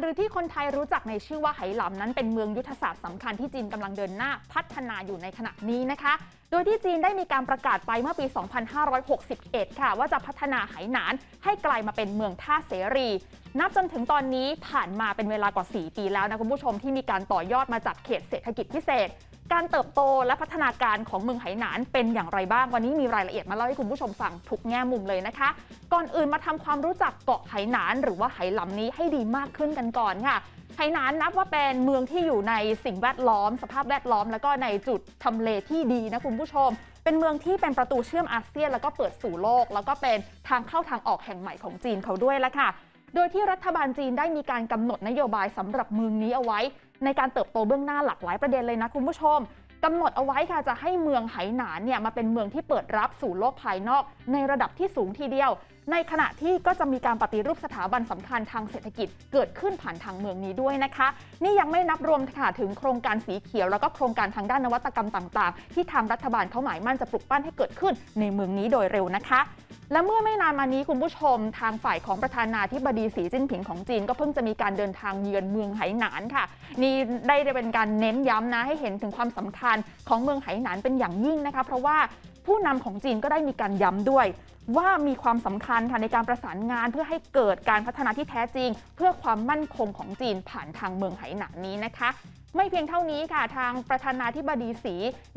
หรือที่คนไทยรู้จักในชื่อว่าไหหลำนั้นเป็นเมืองยุทธศาสตร์สำคัญที่จีนกำลังเดินหน้าพัฒนาอยู่ในขณะนี้นะคะ โดยที่จีนได้มีการประกาศไปเมื่อปี 2561 ค่ะ ว่าจะพัฒนาไหหนานให้กลายมาเป็นเมืองท่าเสรี นับจนถึงตอนนี้ผ่านมาเป็นเวลากว่า 4 ปีแล้วนะคุณผู้ชมที่มีการต่อยอดมาจากเขตเศรษฐกิจพิเศษ การเติบโตและพัฒนาการของเมืองไหหนานเป็นอย่างไรบ้าง วันนี้มีรายละเอียดมาเล่าให้คุณผู้ชมฟังทุกแง่มุมเลยนะคะ ก่อนอื่นมาทำความรู้จักเกาะไหหนาน หรือว่าไหหลำนี้ให้ดีมากขึ้นกันก่อนค่ะไหหนานนับว่าเป็นเมืองที่อยู่ในสิ่งแวดล้อม สภาพแวดล้อม แล้วก็ในจุดทำเลที่ดีนะคุณผู้ชม เป็นเมืองที่เป็นประตูเชื่อมอาเซียน แล้วก็เปิดสู่โลก แล้วก็เป็นทางเข้าทางออกแห่งใหม่ของจีนเขาด้วยละค่ะ โดยที่รัฐบาลจีนได้มีการกำหนดนโยบายสำหรับเมืองนี้เอาไว้ ในการเติบโตเบื้องหน้าหลากหลายประเด็นเลยนะคุณผู้ชมกำหนดเอาไว้ค่ะจะให้เมืองไหหนานเนี่ยมาเป็นเมืองที่เปิดรับสู่โลกภายนอก ในระดับที่สูงทีเดียว ในขณะที่ก็จะมีการปฏิรูปสถาบันสำคัญทางเศรษฐกิจเกิดขึ้นผ่านทางเมืองนี้ด้วยนะคะ นี่ยังไม่นับรวมค่ะถึงโครงการสีเขียว แล้วก็โครงการทางด้านนวัตกรรมต่าง ๆ ที่ทางรัฐบาลเขาหมายมั่นจะปลุกปั้นให้เกิดขึ้นในเมืองนี้โดยเร็วนะคะ และเมื่อไม่นานมานี้คุณผู้ชมทางฝ่ายของประธานาธิบดีสีจิ้นผิงของจีน ก็เพิ่งจะมีการเดินทางเยือนเมืองไหหนานค่ะ นี่ได้เป็นการเน้นย้ำนะให้เห็นถึงความสำคัญของเมืองไหหนานเป็นอย่างยิ่งนะคะ เพราะว่าผู้นำของจีนก็ได้มีการย้ำด้วย ว่ามีความสำคัญค่ะในการประสานงานเพื่อให้เกิดการพัฒนาที่แท้จริง เพื่อความมั่นคงของจีนผ่านทางเมืองไหหนานนี้นะคะ ไม่เพียงเท่านี้ค่ะทางประธานาธิบดีสี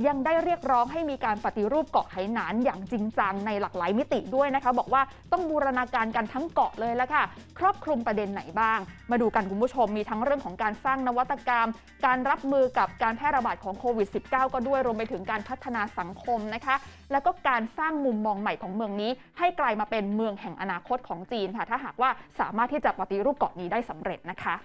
ยังได้เรียกร้องให้มีการปฏิรูปเกาะไหหนานอย่างจริงจังในหลากหลายมิติด้วยนะคะ บอกว่าต้องบูรณาการกันทั้งเกาะเลยแล้วค่ะ ครอบคลุมประเด็นไหนบ้าง มาดูกันคุณผู้ชมมีทั้งเรื่องของการสร้างนวัตกรรม การรับมือกับการแพร่ระบาดของโควิด -19 ก็ด้วยรวมไปถึงการพัฒนาสังคมนะคะ แล้วก็การสร้างมุมมองใหม่ของเมืองนี้ ให้กลายมาเป็นเมืองแห่งอนาคตของจีนค่ะ ถ้าหากว่าสามารถที่จะปฏิรูปเกาะนี้ได้สำเร็จนะคะ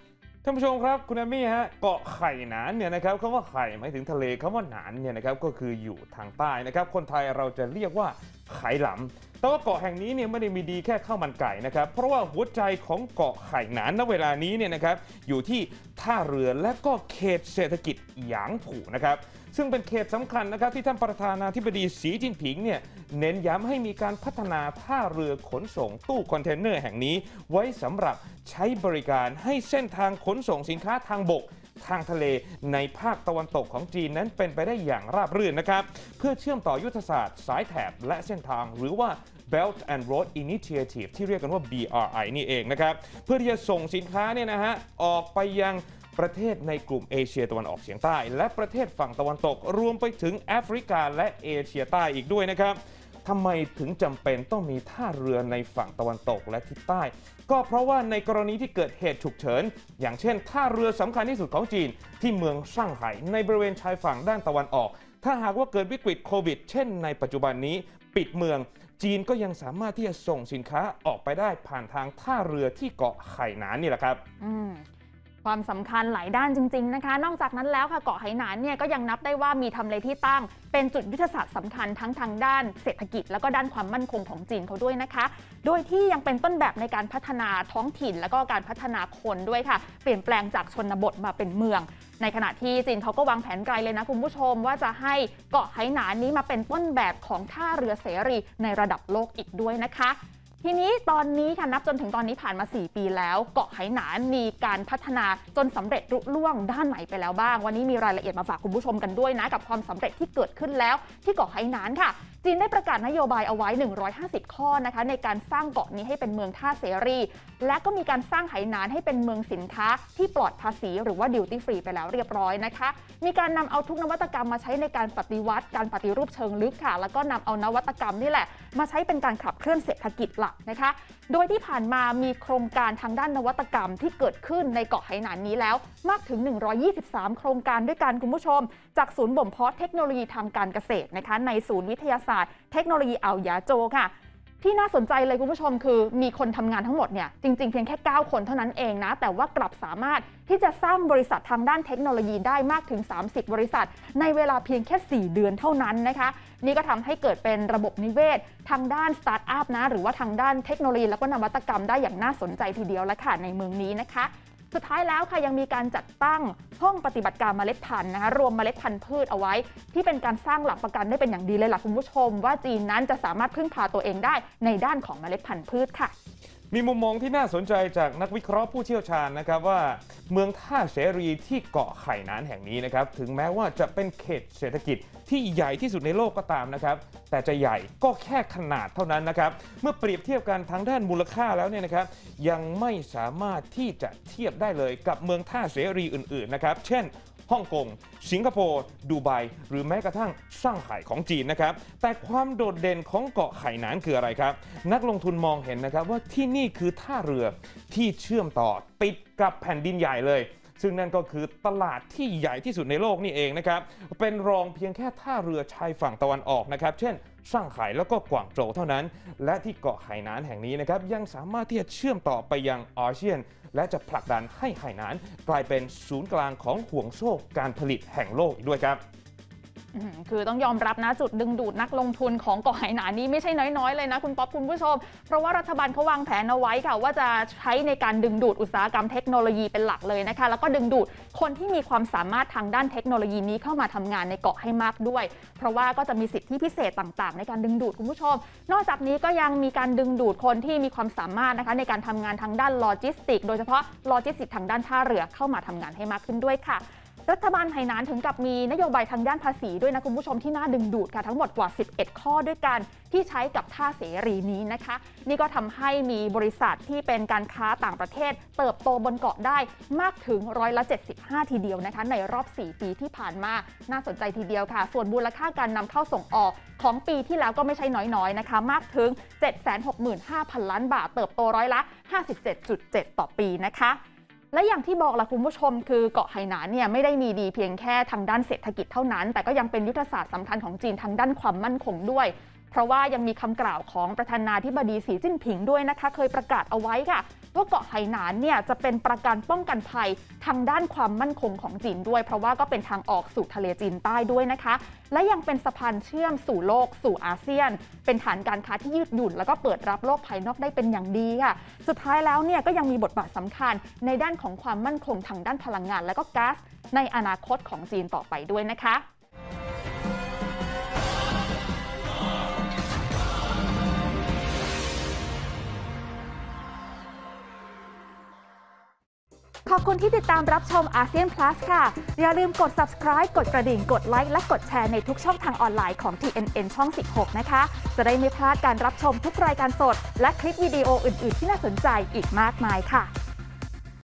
ท่านผู้ชมครับคุณแอมมี่ฮะเกาะไข่หนานเนี่ยนะครับคำว่าไข่หมายถึงทะเลคำว่าหนานเนี่ยนะครับก็คืออยู่ทางใต้นะครับคนไทยเราจะเรียกว่าไข่หลำแต่ว่าเกาะแห่งนี้เนี่ยไม่ได้มีดีแค่ข้าวมันไก่นะครับเพราะว่าหัวใจของเกาะไหหนานณเวลานี้เนี่ยนะครับอยู่ที่ท่าเรือและก็เขตเศรษฐกิจหยางผู่นะครับ ซึ่งเป็นเขตสำคัญนะครับที่ท่านประธานาธิบดีสีจิ้นผิงเนี่ยเน้นย้ำให้มีการพัฒนาท่าเรือขนส่งตู้คอนเทนเนอร์แห่งนี้ ไว้สำหรับใช้บริการให้เส้นทางขนส่งสินค้าทางบกทางทะเลในภาคตะวันตกของจีนนั้นเป็นไปได้อย่างราบรื่นนะครับ เพื่อเชื่อมต่อยุทธศาสตร์สายแถบและเส้นทางหรือว่า Belt and Road Initiative ที่เรียกกันว่า BRI นี่เองนะครับ เพื่อที่จะส่งสินค้าเนี่ยนะฮะ ออกไปยัง ประเทศในกลุ่มเอเชียตะวันออกเฉียงใต้ และประเทศฝั่งตะวันตก รวมไปถึงแอฟริกาและเอเชียใต้อีกด้วยนะครับทำไมถึงจำเป็นต้องมีท่าเรือในฝั่งตะวันตกและทิศใต้ ก็เพราะว่าในกรณีที่เกิดเหตุฉุกเฉิน อย่างเช่น ท่าเรือสำคัญที่สุดของจีน ที่เมืองซ่างไห่ในบริเวณชายฝั่งด้านตะวันออก ถ้าหากว่าเกิดวิกฤตโควิด เช่นในปัจจุบันนี้ปิดเมือง จีนก็ยังสามารถที่จะส่งสินค้าออกไปได้ผ่านทางท่าเรือที่เกาะไข่หนานนี่แหละครับอื ความสำคัญหลายด้านจริง ๆนะคะ นอกจากนั้นแล้วค่ะเกาะไหหนานเนี่ยก็ยังนับได้ว่ามีทำเลที่ตั้ง เป็นจุดยุทธศาสตร์สำคัญทั้งทางด้านเศรษฐกิจ แล้วก็ด้านความมั่นคงของจีนเขาด้วยนะคะ โดยที่ยังเป็นต้นแบบในการพัฒนาท้องถิ่น แล้วก็การพัฒนาคนด้วยค่ะ เปลี่ยนแปลงจากชนบทมาเป็นเมือง ในขณะที่จีนเขาก็วางแผนไกลเลยนะคุณผู้ชม ว่าจะให้เกาะไหหนานนี้มาเป็นต้นแบบของท่าเรือเสรีในระดับโลกอีกด้วยนะคะ ทีนี้ตอนนี้ค่ะนับจนถึงตอนนี้ผ่านมา 4 ปีแล้ว เกาะไหหนานมีการพัฒนาจนสำเร็จรุ่ล่วงด้านไหนไปแล้วบ้าง วันนี้มีรายละเอียดมาฝากคุณผู้ชมกันด้วยนะ กับความสำเร็จที่เกิดขึ้นแล้วที่เกาะไหหนานค่ะ จีนได้ประกาศนโยบายเอาไว้ 150 ข้อนะคะในการสร้างเกาะนี้ให้เป็นเมืองท่าเสรี และก็มีการสร้างไหหนานให้เป็นเมืองสินค้าที่ปลอดภาษีหรือว่าดิวตี้ฟรีไปแล้วเรียบร้อยนะคะ มีการนำเอาทุกนวัตกรรมมาใช้ในการปฏิวัติ การปฏิรูปเชิงลึกค่ะ แล้วก็นำเอานวัตกรรมนี่แหละ มาใช้เป็นการขับเคลื่อนเศรษฐกิจหลักนะคะ โดยที่ผ่านมามีโครงการทางด้านนวัตกรรมที่เกิดขึ้นในเกาะไหหนานนี้แล้ว มากถึง 123 โครงการด้วยกันคุณผู้ชม จากศูนย์บ่มเพาะเทคโนโลยีทางการเกษตรนะคะในศูนย์วิทยาศาสตร์เทคโนโลยีอ่าวยาโจค่ะ ที่น่าสนใจเลยคุณผู้ชมคือ มีคนทำงานทั้งหมดเนี่ยจริง ๆ เพียงแค่ 9 คนเท่านั้นเองนะ แต่ว่ากลับสามารถที่จะสร้างบริษัททางด้านเทคโนโลยีได้มากถึง 30 บริษัท ในเวลาเพียงแค่ 4 เดือนเท่านั้นนะคะนี่ก็ทำให้เกิดเป็นระบบนิเวศ ทางด้านสตาร์ทอัพนะหรือว่าทางด้านเทคโนโลยีแล้วก็นวัตกรรมได้อย่างน่าสนใจทีเดียวแล้วค่ะในเมืองนี้นะคะ สุดท้ายแล้วค่ะยังมีการจัดตั้งห้องปฏิบัติการเมล็ดพันธุ์นะคะรวมเมล็ดพันธุ์พืชเอาไว้ ที่เป็นการสร้างหลักประกันได้เป็นอย่างดีเลยล่ะคุณผู้ชม ว่าจีนนั้นจะสามารถพึ่งพาตัวเองได้ในด้านของเมล็ดพันธุ์พืชค่ะ มีมุมมองที่น่าสนใจจากนักวิเคราะห์ผู้เชี่ยวชาญนะครับว่าเมืองท่าเสรีที่เกาะไข่นานแห่งนี้นะครับถึงแม้ว่าจะเป็นเขตเศรษฐกิจที่ใหญ่ที่สุดในโลกก็ตามนะครับแต่จะใหญ่ก็แค่ขนาดเท่านั้นนะครับเมื่อเปรียบเทียบกันทางด้านมูลค่าแล้วเนี่ยนะครับยังไม่สามารถที่จะเทียบได้เลยกับเมืองท่าเสรีอื่นๆนะครับเช่น ฮ่องกง สิงคโปร์ ดูไบ หรือแม้กระทั่งสร้างไข่ของจีนนะครับ แต่ความโดดเด่นของเกาะไข่นานคืออะไรครับ นักลงทุนมองเห็นนะครับว่าที่นี่คือท่าเรือที่เชื่อมต่อติดกับแผ่นดินใหญ่เลย ซึ่งนั่นก็คือตลาดที่ใหญ่ที่สุดในโลกนี่เองนะครับ เป็นรองเพียงแค่ท่าเรือชายฝั่งตะวันออกนะครับ เช่นช่างไข่แล้วก็กวางโจวเท่านั้น และที่เกาะไหหนานแห่งนี้นะครับยังสามารถที่จะเชื่อมต่อไปยังอาเซียน และจะผลักดันให้ไหหนาน กลายเป็นศูนย์กลางของห่วงโซ่การผลิตแห่งโลกอีกด้วยครับ คือต้องยอมรับนะจุดดึงดูดนักลงทุนของเกาะไหหนานี้ไม่ใช่น้อยๆเลยนะคุณป๊อปคุณผู้ชม เพราะว่ารัฐบาลเขาวางแผนเอาไว้ค่ะว่าจะใช้ในการดึงดูดอุตสาหกรรมเทคโนโลยีเป็นหลักเลยนะคะ แล้วก็ดึงดูดคนที่มีความสามารถทางด้านเทคโนโลยีนี้เข้ามาทำงานในเกาะให้มากด้วย เพราะว่าก็จะมีสิทธิพิเศษต่าง ๆ ในการดึงดูดคุณผู้ชม นอกจากนี้ก็ยังมีการดึงดูดคนที่มีความสามารถนะคะในการทำงานทางด้านโลจิสติก โดยเฉพาะโลจิสติกทางด้านท่าเรือเข้ามาทำงานให้มากขึ้นด้วยค่ะ รัฐบาลไหหนานถึงกับมีนโยบายทางด้านภาษีด้วยนะคุณผู้ชมที่น่าดึงดูดค่ะทั้งหมดกว่า 11 ข้อด้วยกันที่ใช้กับท่าเสรีนี้นะคะ นี่ก็ทำให้มีบริษัทที่เป็นการค้าต่างประเทศ เติบโตบนเกาะได้มากถึงร้อยละ75 ทีเดียวนะคะ ในรอบ 4 ปีที่ผ่านมาน่าสนใจทีเดียวค่ะ ส่วนมูลค่าการนำเข้าส่งออกของปีที่แล้วก็ไม่ใช่น้อยๆนะคะ มากถึง 765,000 ล้านบาท เติบโตร้อยละ 57.7 ต่อปีนะคะ และอย่างที่บอกละคุณผู้ชม คือเกาะไหหนานเนี่ยไม่ได้มีดีเพียงแค่ทางด้านเศรษฐกิจเท่านั้น แต่ก็ยังเป็นยุทธศาสตร์สำคัญของจีนทางด้านความมั่นคงด้วย เพราะว่ายังมีคำกล่าวของประธานาธิบดีสีจิ้นผิงด้วยนะคะ เคยประกาศเอาไว้ค่ะ ว่าเกาะไหหนานเนี่ยจะเป็นประกันป้องกันภัยทางด้านความมั่นคงของจีนด้วย เพราะว่าก็เป็นทางออกสู่ทะเลจีนใต้ด้วยนะคะ และยังเป็นสะพานเชื่อมสู่โลกสู่อาเซียน เป็นฐานการค้าที่ยืดหยุ่น แล้วก็เปิดรับโลกภายนอกได้เป็นอย่างดีค่ะ สุดท้ายแล้วเนี่ยก็ยังมีบทบาทสำคัญในด้านของความมั่นคงทางด้านพลังงาน และก็ก๊าซในอนาคตของจีนต่อไปด้วยนะคะ ขอบคุณที่ติดตามรับชมอาเซียนพลัสค่ะ อย่าลืมกด subscribe กดกระดิ่ง กดไลค์ และกดแชร์ในทุกช่องทางออนไลน์ของ TNN ช่อง 16 นะคะ จะได้ไม่พลาดการรับชมทุกรายการสด และคลิปวิดีโออื่น ๆ ที่น่าสนใจอีกมากมายค่ะ